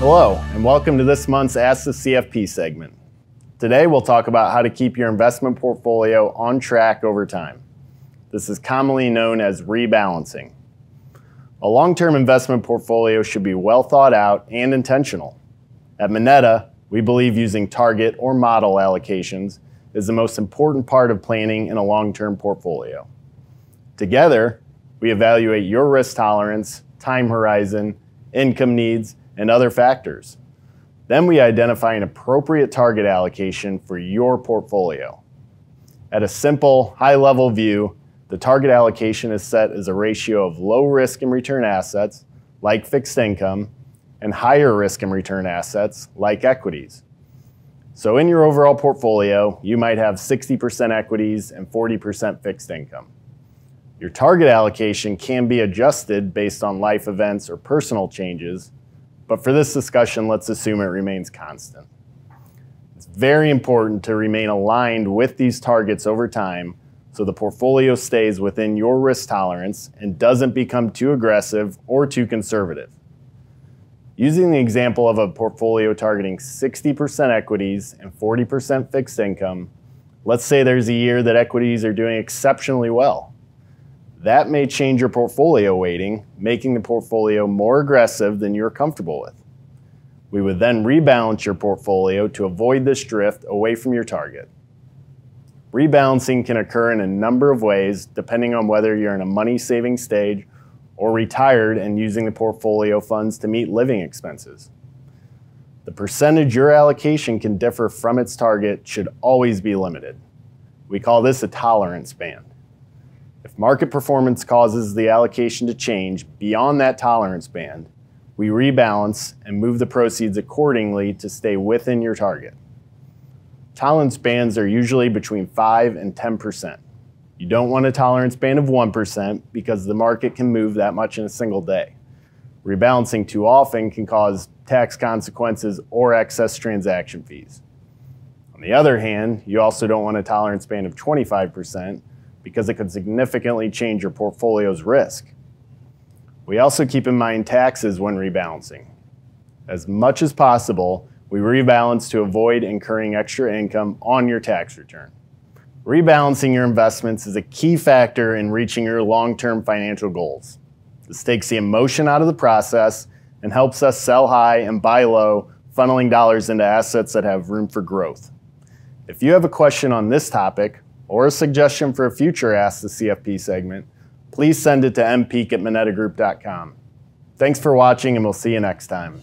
Hello, and welcome to this month's Ask the CFP segment. Today, we'll talk about how to keep your investment portfolio on track over time. This is commonly known as rebalancing. A long-term investment portfolio should be well thought out and intentional. At Moneta, we believe using target or model allocations is the most important part of planning in a long-term portfolio. Together, we evaluate your risk tolerance, time horizon, income needs, and other factors. Then we identify an appropriate target allocation for your portfolio. At a simple, high-level view, the target allocation is set as a ratio of low risk and return assets, like fixed income, and higher risk and return assets, like equities. So in your overall portfolio, you might have 60% equities and 40% fixed income. Your target allocation can be adjusted based on life events or personal changes, but for this discussion, let's assume it remains constant. It's very important to remain aligned with these targets over time so the portfolio stays within your risk tolerance and doesn't become too aggressive or too conservative. Using the example of a portfolio targeting 60% equities and 40% fixed income, let's say there's a year that equities are doing exceptionally well. That may change your portfolio weighting, making the portfolio more aggressive than you're comfortable with. We would then rebalance your portfolio to avoid this drift away from your target. Rebalancing can occur in a number of ways depending on whether you're in a money saving stage or retired and using the portfolio funds to meet living expenses. The percentage your allocation can differ from its target should always be limited. We call this a tolerance band. If market performance causes the allocation to change beyond that tolerance band, we rebalance and move the proceeds accordingly to stay within your target. Tolerance bands are usually between 5 and 10%. You don't want a tolerance band of 1% because the market can move that much in a single day. Rebalancing too often can cause tax consequences or excess transaction fees. On the other hand, you also don't want a tolerance band of 25% because it could significantly change your portfolio's risk. We also keep in mind taxes when rebalancing. As much as possible, we rebalance to avoid incurring extra income on your tax return. Rebalancing your investments is a key factor in reaching your long-term financial goals. This takes the emotion out of the process and helps us sell high and buy low, funneling dollars into assets that have room for growth. If you have a question on this topic or a suggestion for a future Ask the CFP segment, please send it to mpeak at. Thanks for watching and we'll see you next time.